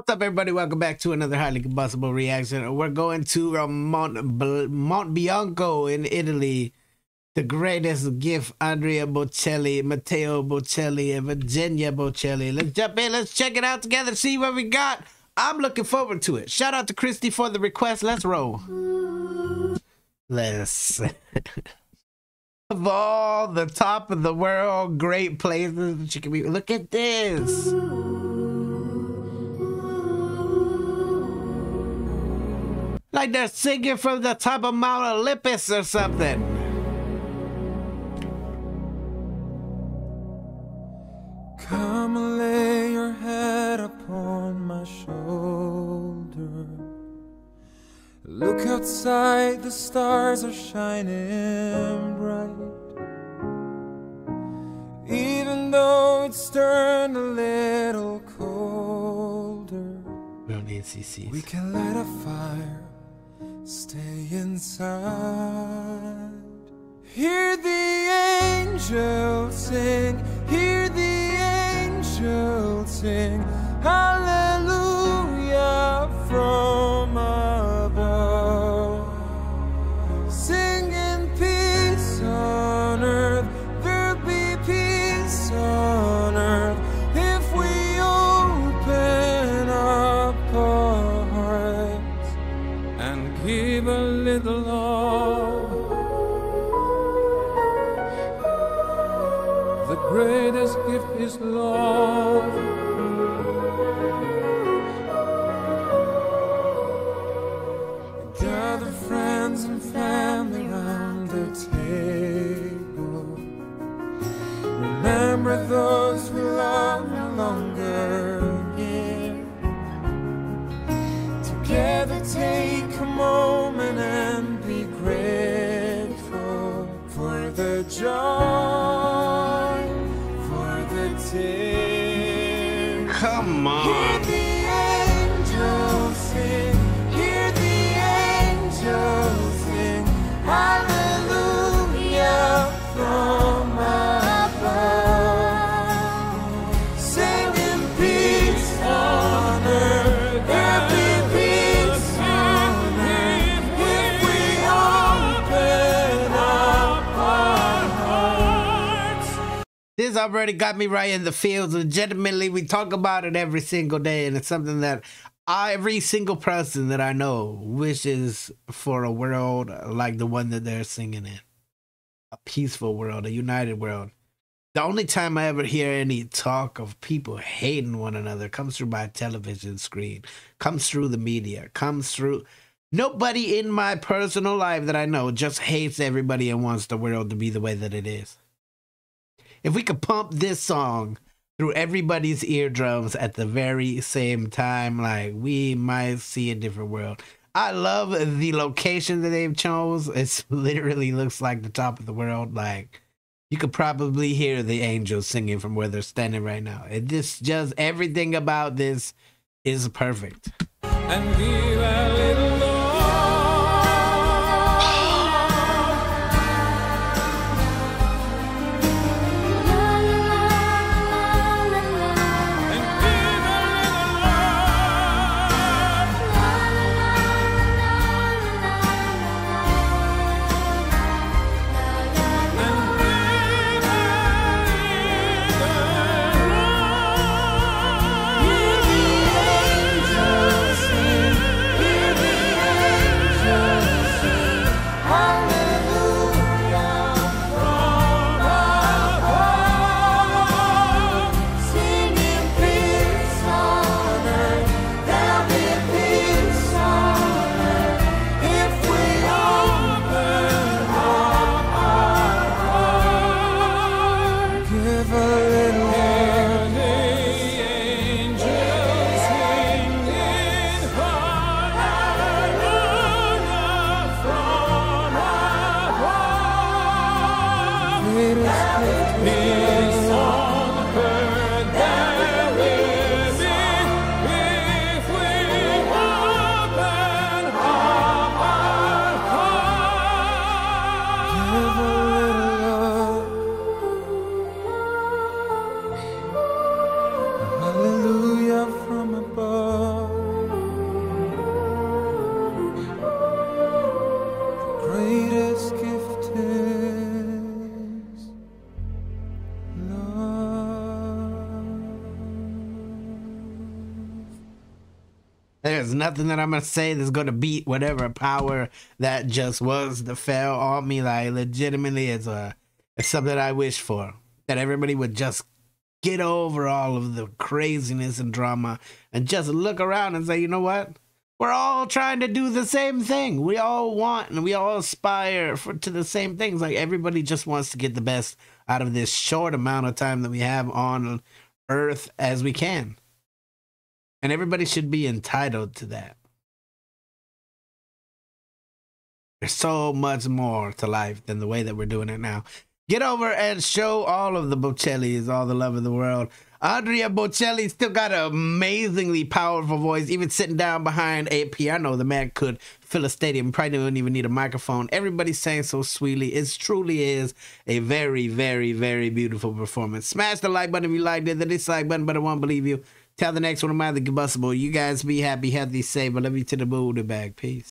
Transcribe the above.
What's up, everybody? Welcome back to another highly combustible reaction. We're going to Mont, Mont Bianco in Italy. The greatest gift, Andrea Bocelli, Matteo Bocelli, and Virginia Bocelli. Let's jump in. Let's check it out together. See what we got. I'm looking forward to it. Shout out to Christy for the request. Let's roll. Let's. of all the top of the world, great places that you can be. Look at this. Like they're singing from the top of Mount Olympus or something. Come lay your head upon my shoulder. Look outside, the stars are shining bright. Even though it's turned a little colder, we can light a fire Stay inside. Hear the angels sing. Hear the angels sing. Hallelujah love. The greatest gift is love. Joy, for the tears. Come on. This already got me right in the fields. Legitimately, we talk about it every single day, and it's something that every single person that I know wishes for a world like the one that they're singing in. A peaceful world, a united world. The only time I ever hear any talk of people hating one another comes through my television screen, comes through the media, comes through. Nobody in my personal life that I know just hates everybody and wants the world to be the way that it is if we could pump this song through everybody's eardrums at the very same time, like we might see a different world. I love the location that they've chose. It literally looks like the top of the world. Like you could probably hear the angels singing from where they're standing right now. It this just everything about this is perfect. There's nothing that I'm gonna say that's gonna beat whatever power that just was the fell on me. Like legitimately, it's a it's something I wish for that everybody would just get over all of the craziness and drama and just look around and say, you know what? We're all trying to do the same thing. We all want and we all aspire for, to the same things. Like everybody just wants to get the best out of this short amount of time that we have on Earth as we can. And everybody should be entitled to that. There's so much more to life than the way that we're doing it now. Get over and show all of the Bocellis all the love of the world. Andrea Bocelli still got an amazingly powerful voice. Even sitting down behind a piano, the man could fill a stadium. Probably didn't even need a microphone. Everybody's saying so sweetly. It truly is a very, very, very beautiful performance. Smash the like button if you liked it. The dislike button, but I won't believe you. Tell the next one of my the combustible. You guys be happy, healthy, safe. I love you to the moon bag. Peace.